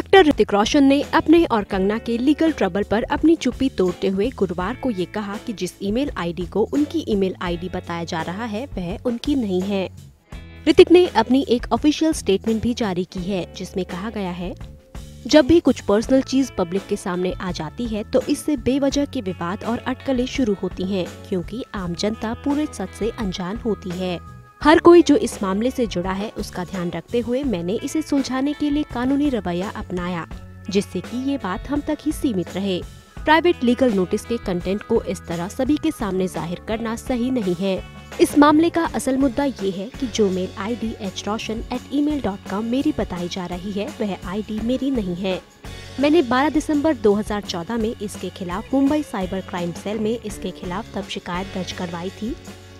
Actor Hrithik Roshan ने अपने और कंगना के लीगल ट्रबल पर अपनी चुप्पी तोड़ते हुए गुरुवार को ये कहा कि जिस ईमेल आईडी को उनकी ईमेल आईडी बताया जा रहा है, वह उनकी नहीं है। ऋतिक ने अपनी एक ऑफिशियल स्टेटमेंट भी जारी की है, जिसमें कहा गया है, जब भी कुछ पर्सनल चीज़ पब्लिक के सामने आ जाती है तो इससे बेवजह के विवाद और अटकलें शुरू होती हैं, क्योंकि आम जनता पूरे सच से अनजान होती है। हर कोई जो इस मामले से जुड़ा है, उसका ध्यान रखते हुए मैंने इसे सुलझाने के लिए कानूनी रवैया अपनाया, जिससे कि ये बात हम तक ही सीमित रहे। प्राइवेट लीगल नोटिस के कंटेंट को इस तरह सभी के सामने ज़ाहिर करना सही नहीं है। इस मामले का असल मुद्दा ये है कि जो mail I D H Roshan at email dot com मेरी बताई जा रही है, वह आईडी मेरी नहीं है। मैंने 12 दिसंबर 2014 में इसके खिलाफ मुंबई साइबर क्राइम सेल में इसके खिलाफ तब शिकायत दर्ज करवाई थी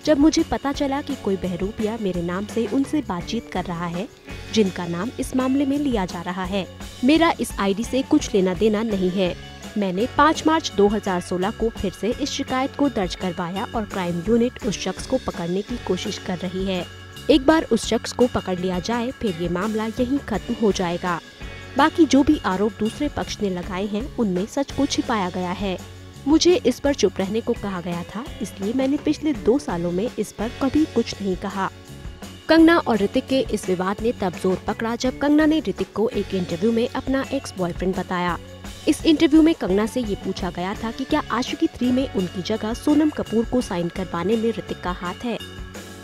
जब मुझे पता चला कि कोई बहरूपिया मेरे नाम से उनसे बातचीत कर रहा है, जिनका नाम इस मामले में लिया जा रहा है, मेरा इस आईडी से कुछ लेना देना नहीं है। मैंने 5 मार्च 2016 को फिर से इस शिकायत को दर्ज करवाया और क्राइम यूनिट उस शख्स को पकड़ने की कोशिश कर रही है। एक बार उस शख्स को पकड़ लिया जाए, फिर ये मामला यहीं खत्म हो जाएगा। बाकी जो भी आरोप दूसरे पक्ष ने लगाए हैं, उनमें सच को छिपाया गया है। मुझे इस पर चुप रहने को कहा गया था, इसलिए मैंने पिछले दो सालों में इस पर कभी कुछ नहीं कहा। कंगना और ऋतिक के इस विवाद ने तब ज़ोर पकड़ा जब कंगना ने ऋतिक को एक इंटरव्यू में अपना एक्स बॉयफ्रेंड बताया। इस इंटरव्यू में कंगना से ये पूछा गया था कि क्या आशिकी थ्री में उनकी जगह सोनम कपूर को साइन करवाने में ऋतिक का हाथ है।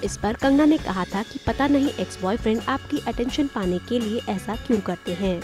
इस पर कंगना ने कहा था कि पता नहीं एक्स बॉयफ्रेंड आपकी अटेंशन पाने के लिए ऐसा क्यों करते हैं।